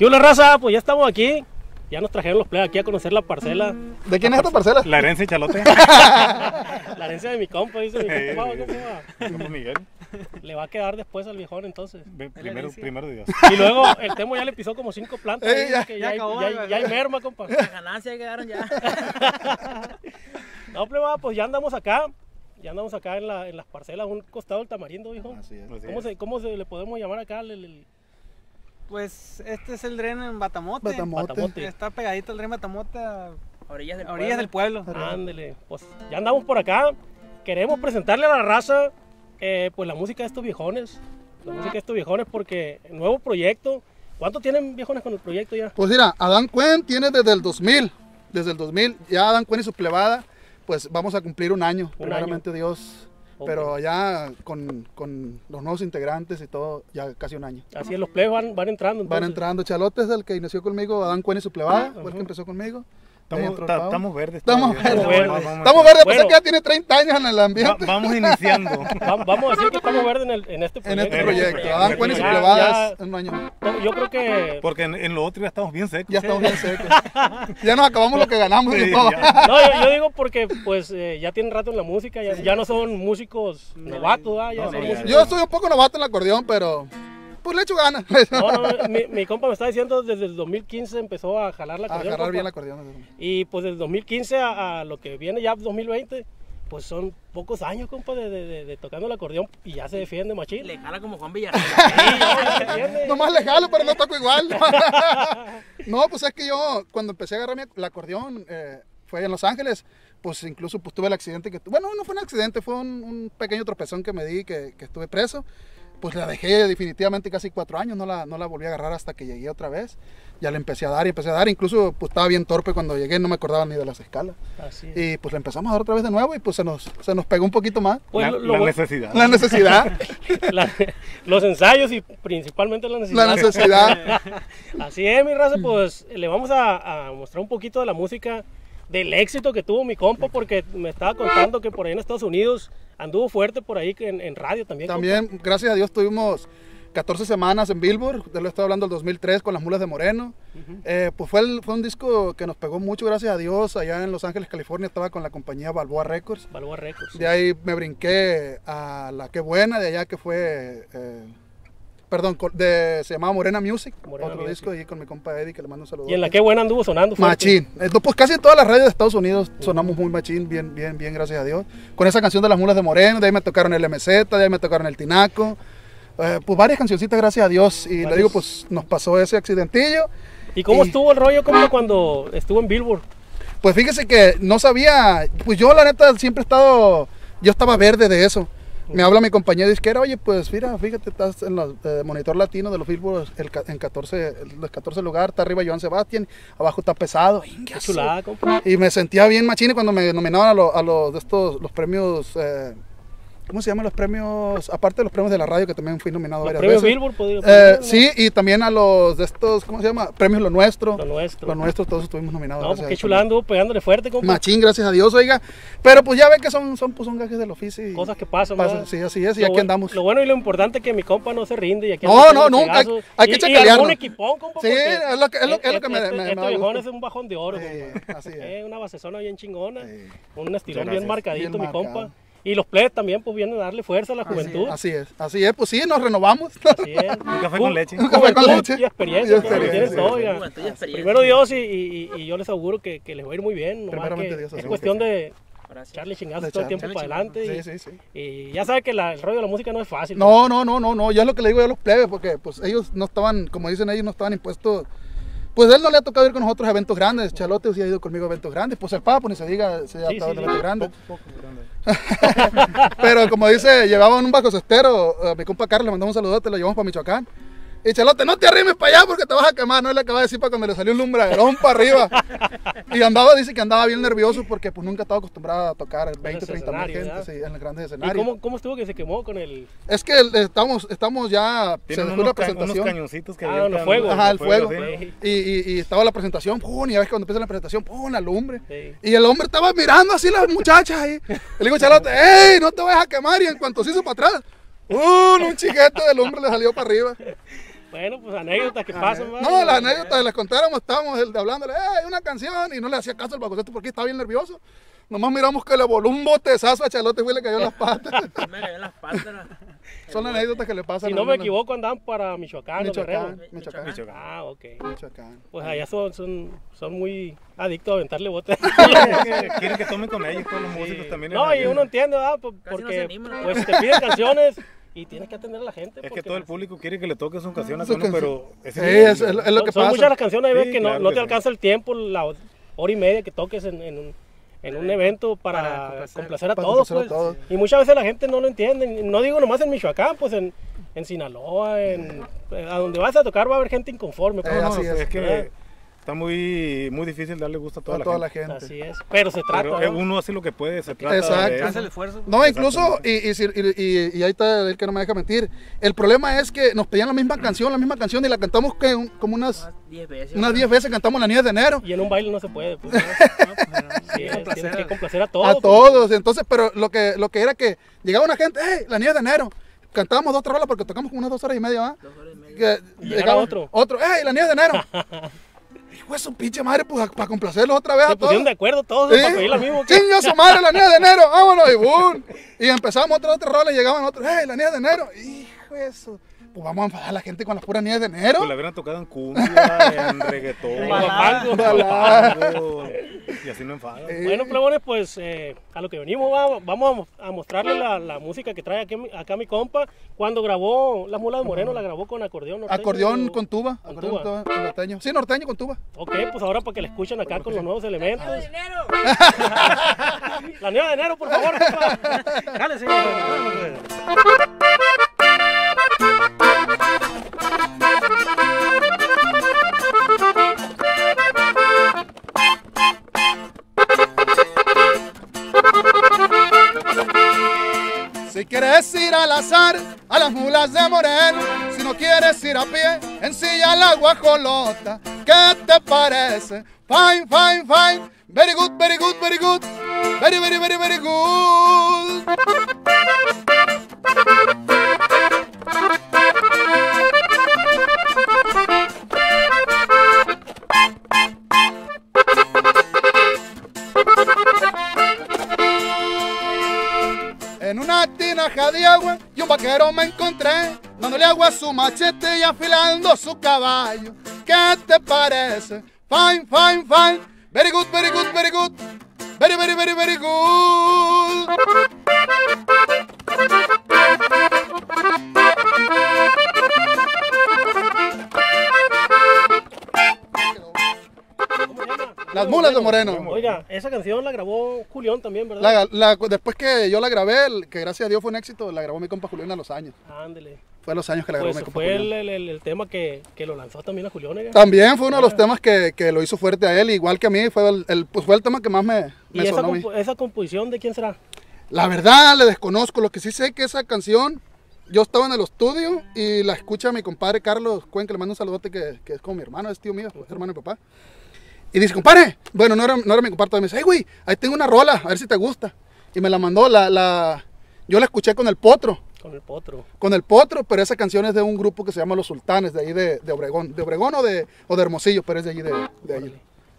¿Qué hola raza? Pues ya estamos aquí. Ya nos trajeron los play aquí a conocer la parcela. ¿De quién es esta parcela? La herencia de Chalote. La herencia de mi compa, dice mi compa. ¿cómo se llama? Miguel. Le va a quedar después al viejón entonces. Primero, primero Dios. Y luego el Temo ya le pisó como cinco plantas. Eh, ahí, ya- que ya hay- acabó, ya hay- ya- ya hay merma, compa. La ganancia quedaron ya. No, pleba, pues ya andamos acá. Ya andamos acá en, la, en las parcelas, un costado del tamarindo, viejo. Así es. Así ¿Cómo es. se, ¿Cómo se le podemos llamar acá? El- el- Pues este es el dren en Batamote. Batamote. Batamote. Está pegadito el dren Batamote a Orillas del a orillas del pueblo. Ándele, pues ya andamos por acá. Queremos presentarle a la raza eh, pues la música de estos viejones. La música de estos viejones porque nuevo proyecto. ¿Cuánto tienen viejones con el proyecto ya? Pues mira, Adán Cuen tiene desde el 2000. Desde el 2000. Ya Adán Cuen y su plebada, pues vamos a cumplir un año. Un primeramente Dios. Pero ya con, con los nuevos integrantes y todo, ya casi un año. Así es, los plebes van, van entrando. Van entonces. entrando Chalote, es el que inició conmigo, Adán Cuen y su plebada, fue el que empezó conmigo. Estamos, ta- verdes. Estamos verdes. verdes. Vamos, Estamos verdes, Bueno. pensé que ya tiene 30 años en el va- ambiente. vamos iniciando. Vam- Vamos a decir que estamos verdes en, el- en este en proyecto. este Eh, proyecto. eh, y su ya- plebada ya- es un año. Yo creo que... Porque en, en lo otro ya estamos bien secos. Ya estamos bien secos. Ya nos acabamos lo que ganamos. Sí, y todo. No, yo, yo digo porque pues eh, ya tienen rato en la música, ya, ya no son músicos novatos, ¿verdad? ya No, son no, ya- músicos- Yo soy un poco novato en el acordeón, pero pues le echo ganas. No, no, mi, mi compa me está diciendo desde el 2015 empezó a jalar la A acordeón. agarrar bien el compa. acordeón. Y pues desde 2015 a, a lo que viene ya 2020, pues son pocos años, compa, de, de- de- de tocando el acordeón y ya se defiende machín. Le jala como Juan Villarreal. Sí. Nomás le jalo, pero no toco igual. no, pues es que yo cuando empecé a agarrar mi, el acordeón eh, fue en Los Ángeles. Pues incluso pues, tuve el accidente que... Bueno, no fue un accidente, fue un, un pequeño tropezón que me di, que, que estuve preso. Pues la dejé definitivamente casi cuatro años, no la, no la volví a agarrar hasta que llegué otra vez. Ya le empecé a dar y empecé a dar. Incluso pues estaba bien torpe cuando llegué, no me acordaba ni de las escalas. Así es. Y pues le empezamos a dar otra vez de nuevo y pues se nos, se nos pegó un poquito más. Pues, la lo- la necesidad. La necesidad, la- los ensayos y principalmente la necesidad. la necesidad. Así es, mi raza, pues le vamos a, a mostrar un poquito de la música, del éxito que tuvo mi compa, porque me estaba contando que por ahí en Estados Unidos anduvo fuerte por ahí en, en radio también. También, gracias a Dios, tuvimos 14 semanas en Billboard, de lo estoy hablando del 2003 con las mulas de Moreno. Eh, pues fue, el- fue un disco que nos pegó mucho, gracias a Dios. Allá en Los Ángeles, California, estaba con la compañía Balboa Records. Balboa Records. De ahí me brinqué a la que buena, de allá que fue, eh, perdón, de, se llamaba Morena Music, Morena otro Music. disco ahí con mi compa Eddie, que le mando un saludo. Y en la que buena anduvo sonando fuerte. Machín. Entonces, pues casi en todas las radios de Estados Unidos sonamos muy machín, bien, bien, bien, gracias a Dios. Con esa canción de las mulas de Moreno, de ahí me tocaron el MZ, de ahí me tocaron el Tinaco. Eh, pues varias cancioncitas, gracias a Dios. Y le Varios. digo, pues nos pasó ese accidentillo. ¿Y cómo Y- estuvo el rollo como cuando estuvo en Billboard? Pues fíjese que no sabía, pues yo la neta siempre he estado, yo estaba verde de eso. Me habla mi compañía disquera, oye, pues mira, fíjate, estás en los eh, monitor latino de los Billboard el en 14, el 14 lugar, está arriba Joan Sebastián, abajo está pesado. Qué chulada, compa. Y me sentía bien machine cuando me nominaban a, lo- a los de estos los premios eh, ¿cómo se llaman los premios? Aparte de los premios de la radio que también fui nominado Los varias premios veces. Billboard, podría Eh, ¿no? sí, y también a los de estos, ¿cómo se llama? Premios Lo Nuestro. Lo nuestro. Lo Nuestro, todos estuvimos nominados. No, chulada anduvo pegándole fuerte, compa. Machín, gracias a Dios, oiga. Pero pues ya ve que son, son, pues, son gajes del oficio. y Cosas que pasan, pasan. Sí, así es, y Lo aquí bu- andamos. Lo bueno y lo importante es que mi compa no se rinde y aquí No, no, nunca, hay- hay que chacalearlo. algún equipón, compa, Sí, porque es lo que- es lo que- es lo que me- este, me- me Este viejón es un bajón de oro, Sí, compa. así es. Es una basezona bien chingona. Sí. Un Muchas bien marcadito, mi compa. Y los plebes también, pues vienen a darle fuerza a la juventud. Así es, así es, pues sí, nos renovamos. Así es. Un café con leche. Un café con Juventud leche. Y experiencia, Y pues, experiencia. todo, y experiencia. Primero Dios y, y- y yo les auguro que, que les va a ir muy bien. nomás Primeramente que Dios, es así cuestión de chingazos De todo el tiempo para echarle adelante. Sí, y, sí, sí. y ya sabe que la- el rollo de la música no es fácil. No, no, no, no, no, ya es lo que le digo yo a los plebes, porque pues ellos no estaban, como dicen ellos, no estaban impuestos. Pues él no le ha tocado ir con nosotros a eventos grandes. Chalote sí ha ido conmigo a eventos grandes. Pues el Papa, ni se diga, se ha Sí, estado sí, en eventos grandes. Poco, poco, grande. Pero como dice, llevaban un bajo cestero, a mi compa Carlos le mandamos un saludote, lo llevamos para Michoacán. Y Chalote, no te arrimes para allá porque te vas a quemar, no él le acaba de decir para cuando le salió un lumbraderón para arriba. Y andaba, dice que andaba bien nervioso porque pues nunca estaba acostumbrado a tocar 20, los 30 mil gente en los grandes ¿Y escenarios. cómo, cómo estuvo que se quemó con el... Es que estamos, estamos ya, se unos, la ca- unos presentación. cañoncitos que Ah, los fuegos. Ajá, el fuego. sí. Y, y, y estaba la presentación, ¡pum! y ves que cuando empieza la presentación, ¡pum! la lumbre. Sí. Y el hombre estaba mirando así las muchachas ahí. Le digo, Chalote, ¡ey! No te vayas a quemar. Y en cuanto se hizo para atrás, ¡uh! Un chiquete del hombre le salió para arriba. Bueno, pues anécdotas que pasan. ¿va? No, las anécdotas les contáramos, estábamos el- hablándole, ¡eh, una canción! Y no le hacía caso al baboseto porque estaba bien nervioso. Nomás miramos que le voló un botezazo a Chalote, güey, le cayó en las patas. Me cayó en las patas. Son anécdotas que le pasan Si no me equivoco, andaban para Michoacán, Guerrero. Michoacán, Michoacán. Ah, ok. Michoacán. Pues allá son, son, son muy adictos a aventarle botes. Quieren que- tomen con ellos todos los músicos también. No, y uno entiende, ¿verdad? Porque pues te piden canciones y tienes que atender a la gente. Es que todo el pues, público quiere que le toque su canción a Su uno, pero es Sí, es, es lo- es lo son- que son pasa. muchas las canciones, Sí, que no, claro no que te sí. alcanza el tiempo, la hora y media que toques en, en un, en un evento para, Para complacer. complacer a Para todos. complacer a pues. todos. Y muchas veces la gente no lo entiende. No digo nomás en Michoacán, pues en, en Sinaloa, en, a donde vas a tocar va a haber gente inconforme. pues. Eh, No, así es. es que ¿verdad? Está muy, muy difícil darle gusto a toda, a toda la gente. gente. Así es. Pero se trata. Pero eh, ¿no? uno hace lo que puede, se trata Exacto. de Hace el esfuerzo. No, incluso, y, y, si- y- y- y ahí está el que no me deja mentir. El problema es que nos pedían la misma canción, la misma canción, y la cantamos que un- como unas Unas 10 veces. unas 10 veces, cantamos la niña de enero. Y en un baile no se puede. Pues, ¿no? No, pues, no. Sí, es, Complacer tienes que complacer a todos. A pues. todos. Entonces, pero lo que, lo que era que llegaba una gente, ¡hey! La niña de enero. Cantábamos dos, tres horas porque tocamos como unas dos horas y media, ¿va? Dos horas y media. Que Y llegaba llegaba otro. Otro, ¡hey! La niña de enero. De su pinche madre, pues para complacerlos otra vez Se a todos. pusieron de acuerdo todos ¿Sí? para pedir la misma. Chinga su madre, la niña de enero, vámonos, y boom. Y empezamos otra, otra rola y llegaban otros, ¡hey! La niña de enero. Hijo de eso. Pues vamos a enfadar a la gente con las puras niñas de enero. Pues la hubieran tocado en cumbia, en reggaetón, y así no enfadan. Eh, Bueno, plebones, pues eh, a lo que venimos, va- vamos a mo- a, mostrarle la, la música que trae aquí, mi- acá mi compa. Cuando grabó La Mula de Moreno, la grabó con acordeón. norteño, acordeón con tuba. con Acordeón tuba. con norteño. Sí, norteño con tuba. Ok, pues ahora para que la escuchen acá con los nuevos elementos. ¡Dinero! La niña de enero, por favor, compa. Dale, señor. Si quieres ir al azar, a las mulas de Moreno. Si no quieres ir a pie, en silla la guajolota. ¿Qué te parece? Fine, fine, fine. Very good, very good, very good. Very, very, very, very good. Una tinaja y un vaquero me encontré, dándole agua a su machete y afilando su caballo. ¿Qué te parece? Fine, fine, fine. Very good, very good, very good. Very, very, very, very good. Las mulas de Moreno. Oiga, esa canción la grabó Julián también, ¿verdad? La- la- después que yo la grabé, que gracias a Dios fue un éxito, la grabó mi compa Julián a los años. Ándele. Fue a los años que la grabó Pues mi compa fue el, Julián. el- el- el tema que, que lo lanzó también a Julián. oiga. También fue uno de los temas que, que lo hizo fuerte a él, igual que a mí, fue el, el- pues fue el tema que más me, ¿Y me esa, sonó a mí. esa composición de quién será? La verdad, le desconozco. Lo que sí sé es que esa canción, yo estaba en el estudio y la escucha mi compadre Carlos Cuen, que le mando un saludote, que, que es como mi hermano, es tío mío, es hermano mi papá. Y dice, compadre, bueno, no era, no era mi compadre, me dice, hey, güey, ahí tengo una rola, a ver si te gusta. Y me la mandó, la, la, yo la escuché con el potro, Con el potro. con el potro, pero esa canción es de un grupo que se llama Los Sultanes, de ahí de, de Obregón, de Obregón o de, o de Hermosillo, pero es de allí, de, de allí.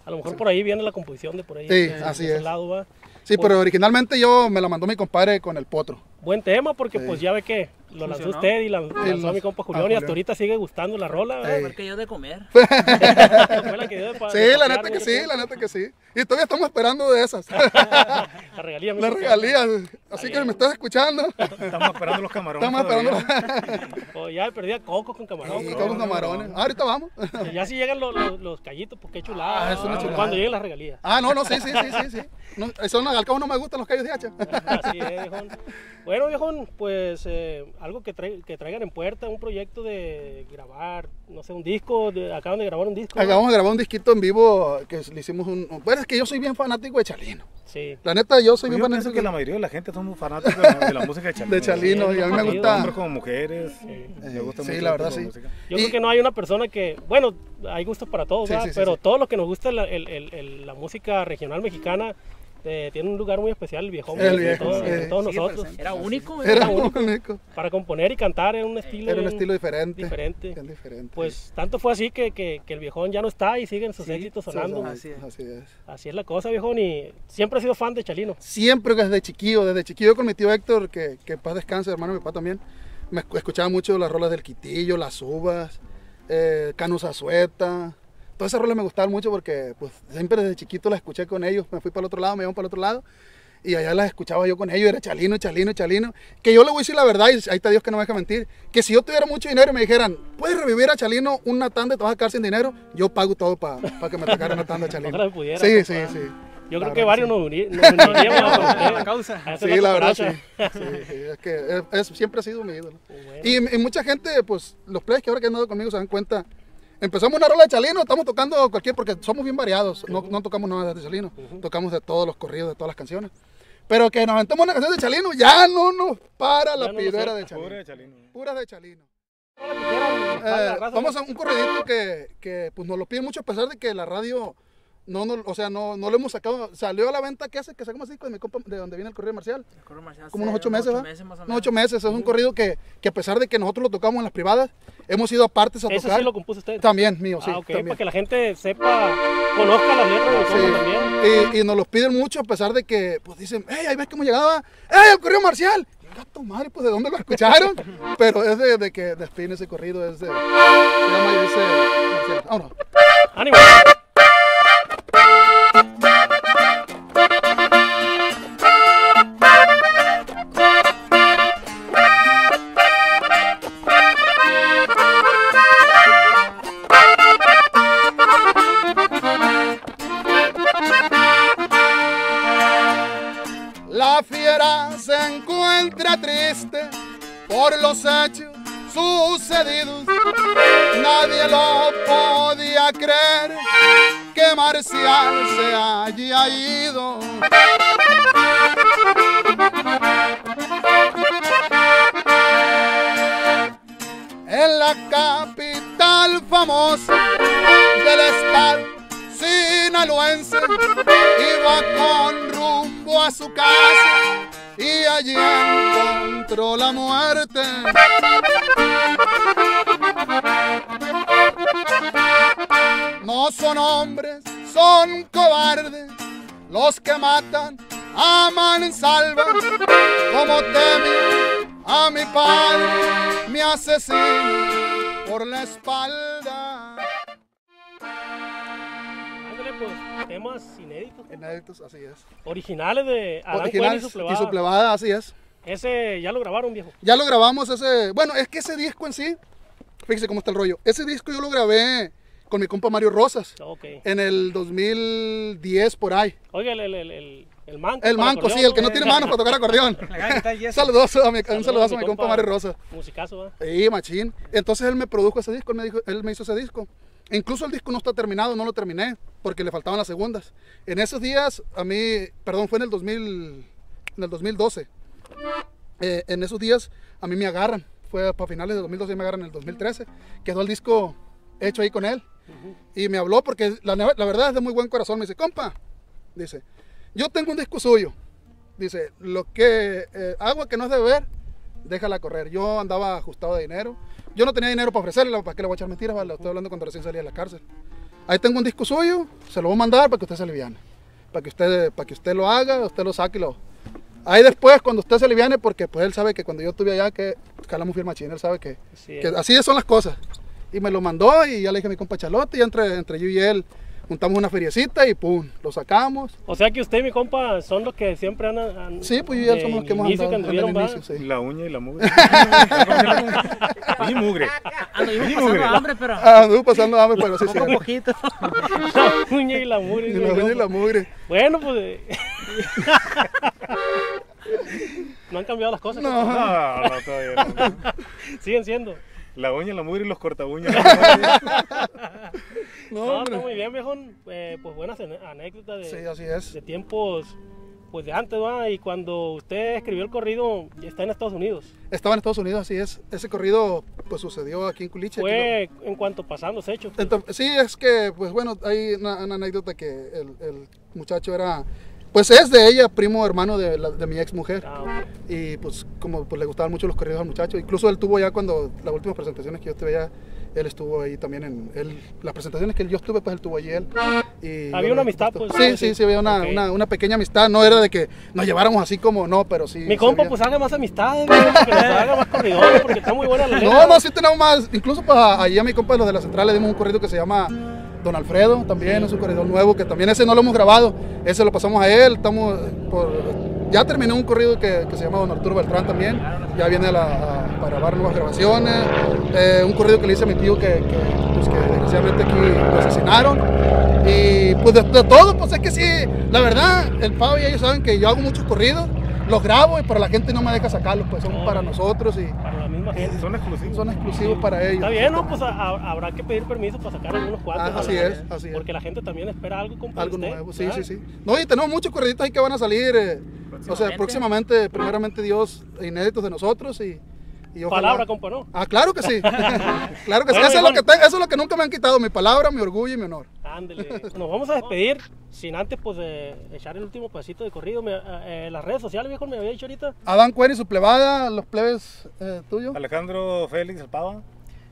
A lo mejor por ahí viene la composición de por ahí. Sí, de- así de ese es. lado. Sí, pero originalmente yo me la mandó mi compadre con el potro. Buen tema porque Sí. pues ya ve que lo lanzó Funcionó. usted y la- lanzó a los- mi compa a Julián y hasta ahorita sigue gustando la rola. ¿verdad? Ey. Mejor que yo de comer. Fue la que dio de Sí, de la neta que sí, la neta que sí. Y todavía estamos esperando de esas. La regalía. compa. regalías. Así que me estás escuchando. Estamos esperando los camarones. Estamos esperando. O ya perdía cocos con camarón. Y ¿no? con los camarones. Ah, ahorita vamos. Ya si llegan los, los, los callitos, pues qué chulada. Ah, es una. Cuando lleguen las regalías. Ah, no, no, sí, sí, sí, sí. sí. No, eso no, al cabo no me gustan los callos de hacha. Así es, viejón. Bueno, viejón, pues eh, algo que, trai- que traigan en puerta, un proyecto de grabar, no sé, un disco, de- acaban de grabar un disco. ¿no? Acabamos de grabar un disquito en vivo que le hicimos un... Bueno, es que yo soy bien fanático de Chalino. Sí. La neta, yo soy Pues bien yo pienso fanático que la mayoría de la gente somos fanáticos de la, de la música de Chalino. de Chalino y a mí me Sí, gusta... Hombres como mujeres. Me gusta Sí, mucho la el verdad, sí. música. Yo Y- creo que no hay una persona que, bueno, hay gustos para todos, Sí, ¿verdad? sí, sí, pero sí. todos los que nos gusta la, el- el- el- la música regional mexicana, eh, tiene un lugar muy especial, el viejón. El de viejo, todos, sí. de todos Sigue nosotros. presente. Era único. Era único. único. Para componer y cantar era un estilo. Era un estilo diferente. diferente. Bien diferente. Pues tanto fue así que, que, que el viejón ya no está y siguen sus Sí, éxitos Sí, sonando. así, Así es. así es. Así es la cosa, viejón. Y siempre he sido fan de Chalino. Siempre desde chiquillo, desde chiquillo con mi tío Héctor, que, que en paz descanse, hermano mi papá también, me escu- escuchaba mucho las rolas del Quitillo, las uvas, eh, Canus Azueta. Todas esas rolas me gustaban mucho porque pues siempre desde chiquito las escuché con ellos. Me fui para el otro lado, me iban para el otro lado. Y allá las escuchaba yo con ellos, era Chalino, Chalino, Chalino. Que yo le voy a decir la verdad, y ahí está Dios que no me deja mentir, que si yo tuviera mucho dinero y me dijeran, puedes revivir a Chalino una tanda y te vas a quedar sin dinero, yo pago todo para que me tocara una tanda de Chalino. Ojalá pudiera, Sí, sí, sí. Yo La creo que varios sí. nos, uni- nos uniríamos a La causa. a Sí, la verdad. Sí, sí, es que es- es- siempre ha sido mi ídolo. Bueno. Y, y mucha gente, pues, los players que ahora que han dado conmigo se dan cuenta. Empezamos una rola de Chalino, estamos tocando cualquier, porque somos bien variados. No, no tocamos nada de Chalino, tocamos de todos los corridos, de todas las canciones. Pero que nos aventemos una canción de Chalino, ya no nos para la no pidera de Chalino. Chalino. Pura de Chalino. Que quieran, la Eh, vamos a un corridito que, que pues, nos lo piden mucho a pesar de que la radio no, no, o sea, no, no lo hemos sacado. Salió a la venta, ¿qué hace? Que sacamos así con mi compa de donde viene el corrido marcial. Como unos ocho meses, ¿va? más o Unos menos. ocho meses. Es un corrido que, que a pesar de que nosotros lo tocamos en las privadas, hemos ido a partes a Eso tocar. sí lo compuso usted. También, mío, sí. ah, ok, también. para que la gente sepa, conozca las letras del compa también. Sí, y, y nos los piden mucho a pesar de que, pues dicen, hey, ahí ves que hemos llegado a, hey, el corrido marcial. Gato madre, pues de dónde lo escucharon. Pero es de, de que despiden ese corrido, es de, se llama y dice, marcial. Vámonos. ¡Ánimo! Por los hechos sucedidos. Nadie lo podía creer que Marcial se haya ido. En la capital famosa del estado sinaloense iba con rumbo a su casa y allí encontró la muerte. No son hombres, son cobardes los que matan a mansalva como teme a mi padre, mi asesino por la espalda. Pues, temas inéditos. Inéditos, así es. Originales de Adán Cuen y Originales su y plebada. su plebada, así es. Ese ya lo grabaron, viejo. Ya lo grabamos ese. Bueno, es que ese disco en sí, fíjese cómo está el rollo. Ese disco yo lo grabé con mi compa Mario Rosas Ok. en el 2010 por ahí. Oiga, el, el, el, el, el manco. El manco, acordeón, sí, el que no eh, tiene manos para tocar acordeón. Un saludazo a mi, un saludos saludazo a mi compa Mario Rosas. Musicazo, ¿va? Sí, machín. Entonces él me produjo ese disco, él me, dijo, él me hizo ese disco. Incluso el disco no está terminado, no lo terminé, porque le faltaban las segundas. En esos días, a mí, perdón, fue en el, 2000, en el 2012. Eh, en esos días, a mí me agarran. Fue para finales de 2012, me agarran en el 2013. Quedó el disco hecho ahí con él. Y me habló porque la verdad es de muy buen corazón. Me dice, compa, dice, yo tengo un disco suyo. Dice, lo que eh, agua que no es de beber, déjala correr. Yo andaba ajustado de dinero. Yo no tenía dinero para ofrecerle, ¿para qué le voy a echar mentiras? Vale? Estoy hablando cuando recién salí de la cárcel. Ahí tengo un disco suyo, se lo voy a mandar para que usted se aliviane. Para que usted, para que usted lo haga, usted lo saque y lo... Ahí después, cuando usted se aliviane, porque pues él sabe que cuando yo estuve allá, que calamos firma china, él sabe que, Sí, que así son las cosas. Y me lo mandó y ya le dije a mi compa Chalote y entre, entre yo y él juntamos una feriecita y pum, lo sacamos. O sea que usted y mi compa son los que siempre andan. han- Sí, pues yo y él de somos los que hemos andado que en el inicio, sí. La uña y la mugre. y mugre. Anduvimos Sí, pasando mugre. hambre, pero Ah, anduve pasando hambre, pero sí, sí. a poquito. La uña y la mugre. Y la uña y la mugre. Bueno, pues. eh, no han cambiado las cosas. No. No, no, todavía no. Siguen siendo. La uña, la mugre y los corta uñas. No, No, está muy bien, viejo. Eh, pues buenas anécdotas de, Sí, así es. de tiempos pues de antes, ¿va? Y cuando usted escribió el corrido, está en Estados Unidos. Estaba en Estados Unidos, así es. Ese corrido pues sucedió aquí en Culiche. aquí Fue en cuanto pasaron los hechos. pues. Entonces, sí, es que, pues bueno, hay una, una anécdota que el, el muchacho era Pues es de ella, primo hermano de, la- de mi ex mujer. Ah, ok. Y pues como pues, le gustaban mucho los corridos al muchacho. Incluso él tuvo ya cuando las últimas presentaciones que yo tuve ya, él estuvo ahí también en él, las presentaciones que yo estuve, pues él estuvo allí él. Y, Había una amistad, pues, Sí, sí. sí, sí, había una, una, una pequeña amistad. No era de que nos lleváramos así como, no, pero sí. Mi compa, había- pues haga más amistades, que nos haga más corredores, porque está muy buena la. No, no, sí tenemos más. Incluso pues a- allí a mi compa, los de la central, le dimos un corrido que se llama Don Alfredo, también es un corredor nuevo, que también ese no lo hemos grabado, ese lo pasamos a él, estamos por, ya terminó un corrido que, que se llama Don Arturo Beltrán también, ya viene a la- a- para grabar nuevas grabaciones, eh, un corrido que le hice a mi tío que, que, pues, que desgraciadamente aquí lo asesinaron, y pues de, de todo, pues es que sí, la verdad, el Pau y ellos saben que yo hago muchos corridos, los grabo y para la gente no me deja sacarlos, pues son para nosotros y Para la misma gente. Son exclusivos. son exclusivos para ellos. Está bien, ¿no? Pues a- a- habrá que pedir permiso para sacar algunos cuantos. Ah, así es, así es. Porque la gente también espera algo con Algo usted, nuevo, sí, ¿verdad? sí, sí. No, y tenemos muchos corriditos ahí que van a salir, eh, o sea, próximamente, primeramente Dios, inéditos de nosotros y, y ojalá- Palabra, compa, ¿no? Ah, claro que sí. claro que sí. Eso es, lo que te- eso es lo que nunca me han quitado, mi palabra, mi orgullo y mi honor. Ándele. Nos vamos a despedir sin antes, pues, de echar el último pedacito de corrido. Me- eh, las redes sociales, viejo, me había dicho ahorita. Adán Cuen y su plebada, los plebes eh, tuyos. Alejandro Félix, el Pava.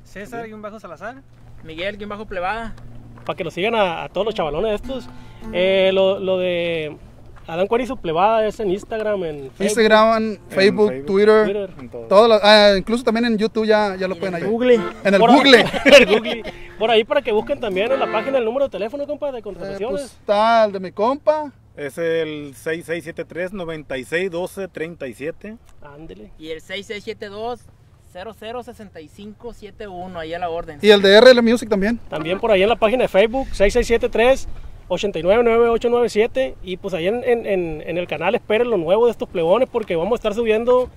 César y un bajo Salazar. Miguel, quien bajo plebada. para que lo sigan a, a todos los chavalones estos. Eh, lo, lo de Adán Cuari y su plebada es en Instagram, en Facebook, Instagram, Facebook, Facebook, Twitter, Twitter. En todo. todas las- ah, incluso también en YouTube ya, ya lo pueden ahí. Google. En el Por ahí- Google. en el Google. Por ahí para que busquen también en la página el número de teléfono, compa, de Eh, contrataciones. pues está el de mi compa. Es el 6673-9612-37. Ándele. Y el 6672 006571, ahí a la orden. Y el de RL Music también. También por ahí en la página de Facebook, 6673 899897 y pues ahí en, en- en- el canal esperen lo nuevo de estos plebones porque vamos a estar subiendo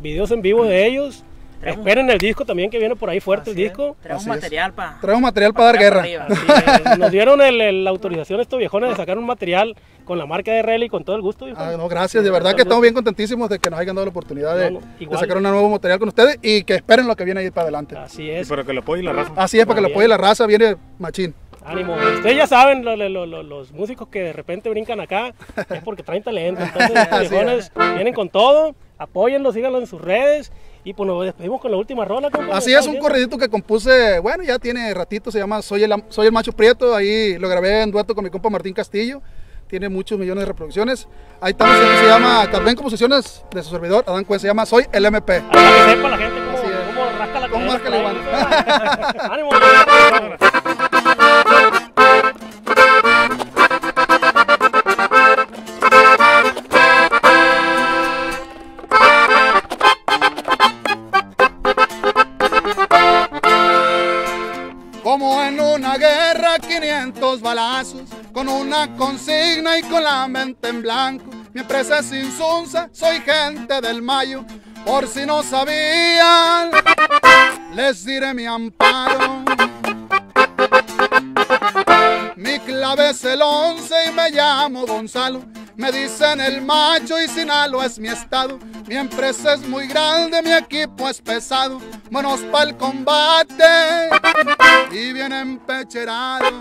videos en vivo de ellos. Traemos- Esperen el disco también que viene por ahí fuerte Así el disco. Traemos material para. Traemos material para dar guerra. Es. Nos dieron el- el- la autorización estos viejones de sacar un material con la marca de RL y con todo el gusto. Ah, no, gracias, de verdad que estamos bien contentísimos de que nos hayan dado la oportunidad de, No, no, de igual. sacar un nuevo material con ustedes y que esperen lo que viene ahí para adelante. Así Y es. para que lo apoye la raza. Así es, para que lo apoye la raza, viene machín. Ánimo. Ustedes ya saben, lo- lo- lo- los músicos que de repente brincan acá es porque traen talento. Entonces, estos Así es. viejones vienen con todo. Apóyenlo, síganlo en sus redes. Y pues nos despedimos con la última rola. compa. Así ¿Está es, un bien? corridito que compuse, bueno, ya tiene ratito, se llama Soy el, Soy el Macho Prieto, ahí lo grabé en dueto con mi compa Martín Castillo, tiene muchos millones de reproducciones. Ahí estamos, se llama, también composiciones de su servidor, Adán Cuen, se llama Soy el MP. Para que sepa la gente cómo, rasca la Cómo cadena rasca la. Ánimo. 500 balazos, con una consigna y con la mente en blanco. Mi empresa es Insunza, soy gente del Mayo. Por si no sabían, les diré mi amparo. Mi clave es el 11 y me llamo Gonzalo. Me dicen el macho y Sinalo es mi estado. Mi empresa es muy grande, mi equipo es pesado. Buenos para el combate y bien empecherados.